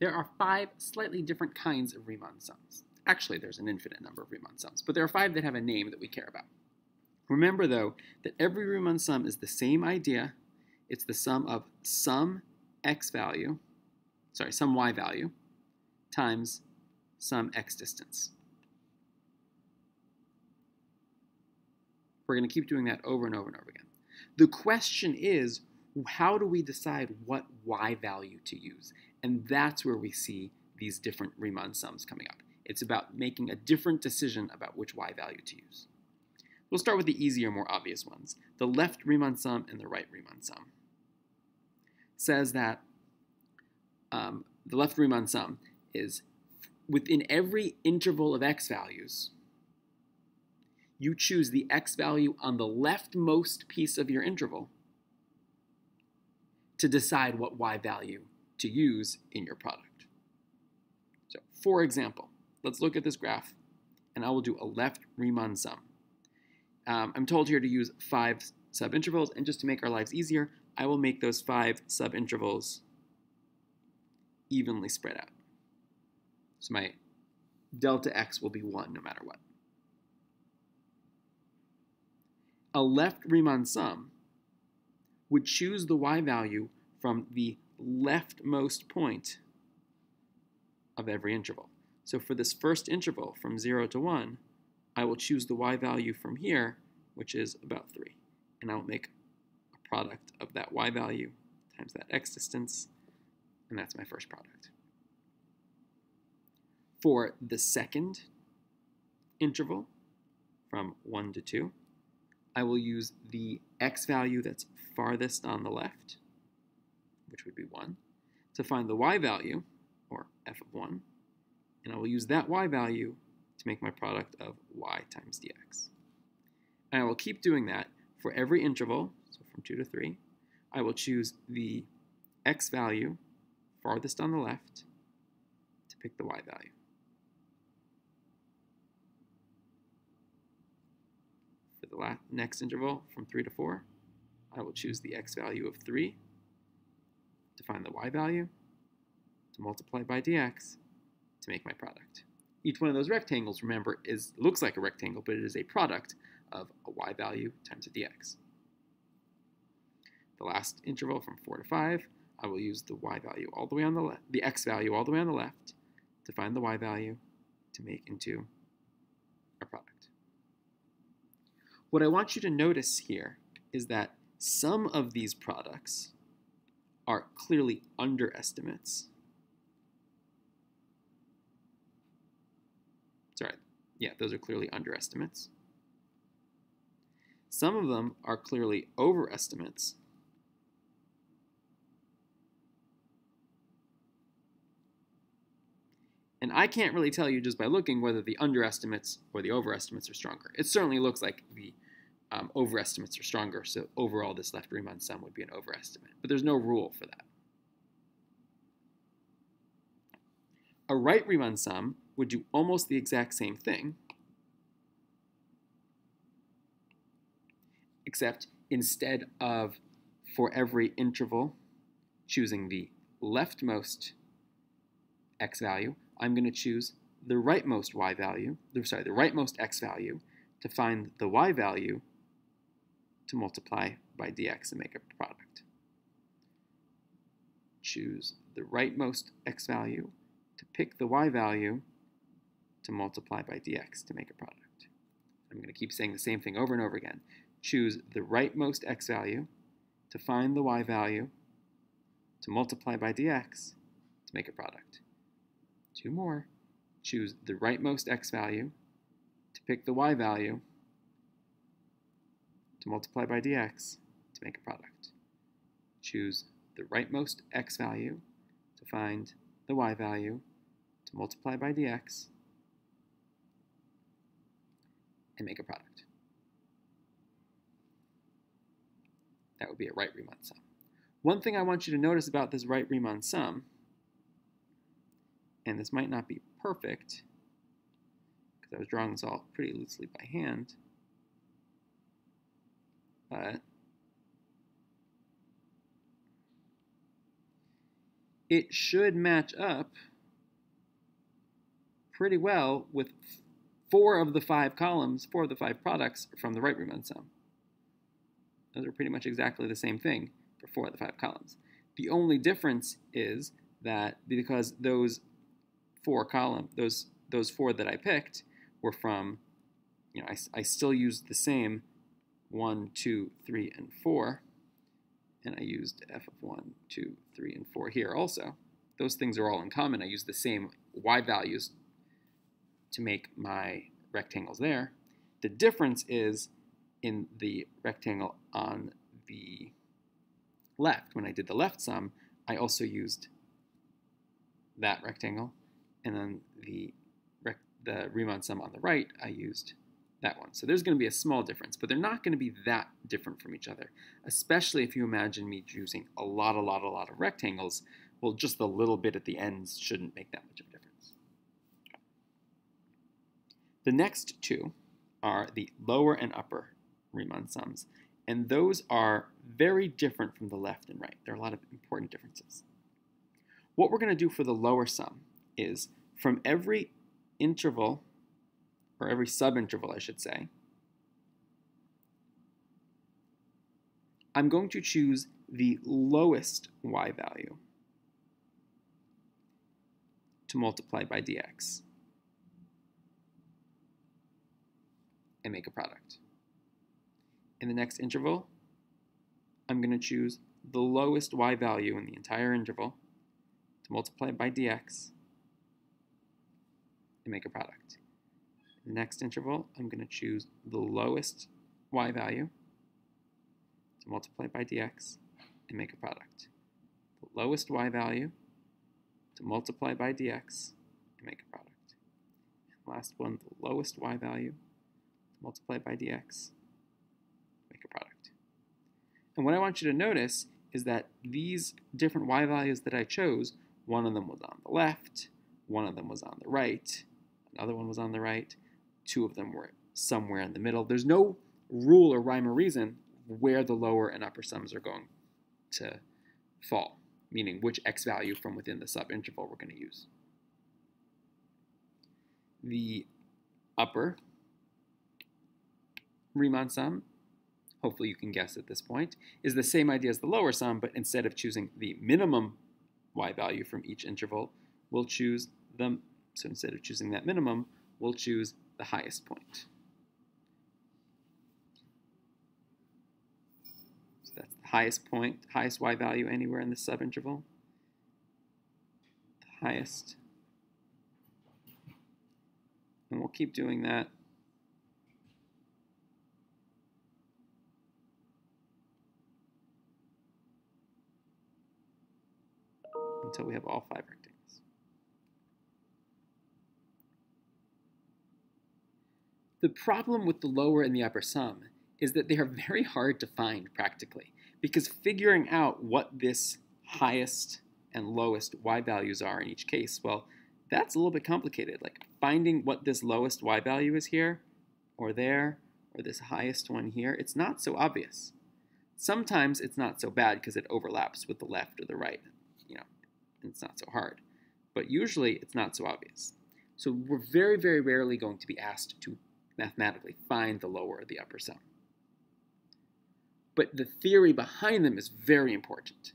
There are five slightly different kinds of Riemann sums. Actually, there's an infinite number of Riemann sums, but there are five that have a name that we care about. Remember, though, that every Riemann sum is the same idea. It's the sum of some x value, sorry, some y value, times some x distance. We're going to keep doing that over and over and over again. The question is, how do we decide what y value to use? And that's where we see these different Riemann sums coming up. It's about making a different decision about which y value to use. We'll start with the easier, more obvious ones. The left Riemann sum and the right Riemann sum. Says that um, the left Riemann sum is within every interval of x values, you choose the x value on the leftmost piece of your interval to decide what y value to use in your product. So, for example, let's look at this graph, and I will do a left Riemann sum. Um, I'm told here to use five subintervals, and just to make our lives easier, I will make those five subintervals evenly spread out. So my delta x will be 1 no matter what. A left Riemann sum would choose the y value from the leftmost point of every interval. So for this first interval from 0 to 1, I will choose the y value from here, which is about 3. And I will make a product of that y value times that x distance, and that's my first product. For the second interval, from 1 to 2, I will use the x value that's farthest on the left, which would be 1, to find the y value, or f of 1, and I will use that y value to make my product of y times dx. And I will keep doing that for every interval, so from 2 to 3. I will choose the x value farthest on the left to pick the y value. For the next interval, from 3 to 4, I will choose the x value of 3 to find the y value, to multiply by dx, to make my product. Each one of those rectangles, remember, is looks like a rectangle, but it is a product of a y value times a dx. The last interval from 4 to 5, I will use the y value all the way on the left, the x value all the way on the left to find the y value to make into a product. What I want you to notice here is that some of these products are clearly underestimates. Sorry, yeah, those are clearly underestimates. Some of them are clearly overestimates. And I can't really tell you just by looking whether the underestimates or the overestimates are stronger. It certainly looks like the um, overestimates are stronger, so overall this left Riemann sum would be an overestimate. But there's no rule for that. A right Riemann sum would do almost the exact same thing, except instead of for every interval choosing the leftmost x value, I'm going to choose the rightmost y value, sorry, the rightmost x value to find the y value to multiply by dx and make a product. Choose the rightmost x value to pick the y value to multiply by dx to make a product. I'm going to keep saying the same thing over and over again. Choose the rightmost x value to find the y value to multiply by dx to make a product. Two more. Choose the rightmost x value to pick the y value to multiply by dx to make a product. Choose the rightmost x value to find the y value to multiply by dx and make a product. That would be a right Riemann sum. One thing I want you to notice about this right Riemann sum, and this might not be perfect, because I was drawing this all pretty loosely by hand, but it should match up pretty well with four of the five columns, four of the five products from the right Riemann sum. Those are pretty much exactly the same thing for four of the five columns. The only difference is that because those four column, those those four that I picked were from, you know, I, I still used the same one, two, three, and four, and I used f of one, two, three, and four here also. Those things are all in common. I used the same y values to make my rectangles there. The difference is in the rectangle on the left. When I did the left sum, I also used that rectangle, and then the the Riemann sum on the right, I used that one. So there's going to be a small difference, but they're not going to be that different from each other, especially if you imagine me using a lot, a lot, a lot of rectangles. Well, just the little bit at the ends shouldn't make that much of a difference. The next two are the lower and upper Riemann sums, and those are very different from the left and right. There are a lot of important differences. What we're going to do for the lower sum is from every interval, or every subinterval, I should say, I'm going to choose the lowest y value to multiply by dx and make a product. In the next interval, I'm going to choose the lowest y value in the entire interval to multiply by dx and make a product. The next interval, I'm going to choose the lowest y value to multiply by dx and make a product. The lowest y value to multiply by dx and make a product. And last one, the lowest y value to multiply by dx, make a product. And what I want you to notice is that these different y values that I chose, one of them was on the left, one of them was on the right, another one was on the right, two of them were somewhere in the middle. There's no rule or rhyme or reason where the lower and upper sums are going to fall, meaning which x value from within the subinterval we're going to use. The upper Riemann sum, hopefully you can guess at this point, is the same idea as the lower sum, but instead of choosing the minimum y value from each interval, we'll choose the so instead of choosing that minimum, we'll choose the highest point. So that's the highest point, highest y value anywhere in the subinterval. The highest. And we'll keep doing that until we have all five rectangles. The problem with the lower and the upper sum is that they are very hard to find practically because figuring out what this highest and lowest y values are in each case, well, that's a little bit complicated. Like finding what this lowest y value is here or there or this highest one here, it's not so obvious. Sometimes it's not so bad because it overlaps with the left or the right, you know, it's not so hard. But usually it's not so obvious. So we're very, very rarely going to be asked to mathematically find the lower or the upper sum. But the theory behind them is very important.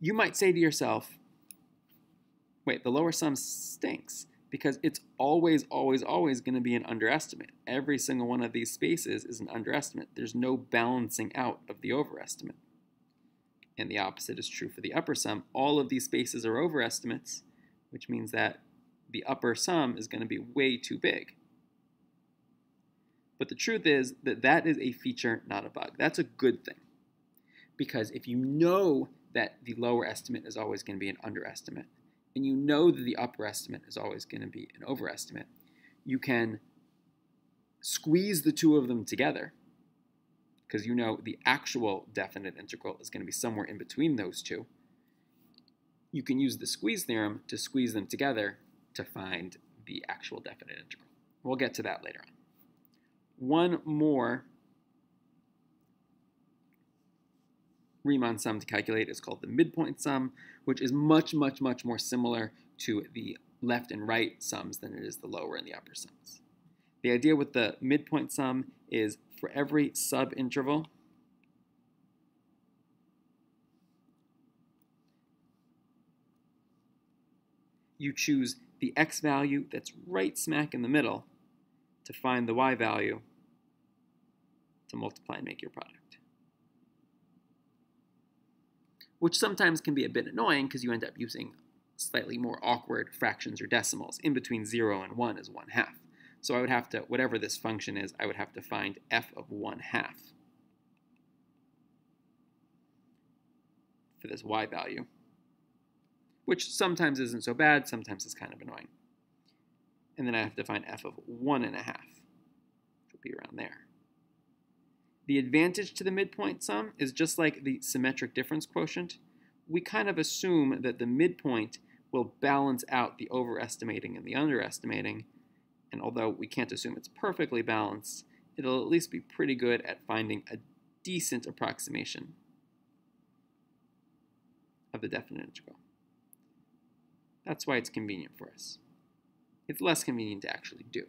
You might say to yourself, wait, the lower sum stinks because it's always, always, always going to be an underestimate. Every single one of these spaces is an underestimate. There's no balancing out of the overestimate. And the opposite is true for the upper sum. All of these spaces are overestimates, which means that the upper sum is going to be way too big. But the truth is that that is a feature, not a bug. That's a good thing. Because if you know that the lower estimate is always going to be an underestimate, and you know that the upper estimate is always going to be an overestimate, you can squeeze the two of them together because you know the actual definite integral is going to be somewhere in between those two. You can use the squeeze theorem to squeeze them together to find the actual definite integral. We'll get to that later on. One more Riemann sum to calculate is called the midpoint sum, which is much, much, much more similar to the left and right sums than it is the lower and the upper sums. The idea with the midpoint sum is for every subinterval, you choose the x value that's right smack in the middle to find the y value to multiply and make your product. Which sometimes can be a bit annoying because you end up using slightly more awkward fractions or decimals. In between 0 and 1 is 1 half. So I would have to, whatever this function is, I would have to find f of 1 half for this y value which sometimes isn't so bad, sometimes it's kind of annoying. And then I have to find f of 1 and a half, which will be around there. The advantage to the midpoint sum is just like the symmetric difference quotient. We kind of assume that the midpoint will balance out the overestimating and the underestimating, and although we can't assume it's perfectly balanced, it'll at least be pretty good at finding a decent approximation of the definite integral. That's why it's convenient for us. It's less convenient to actually do.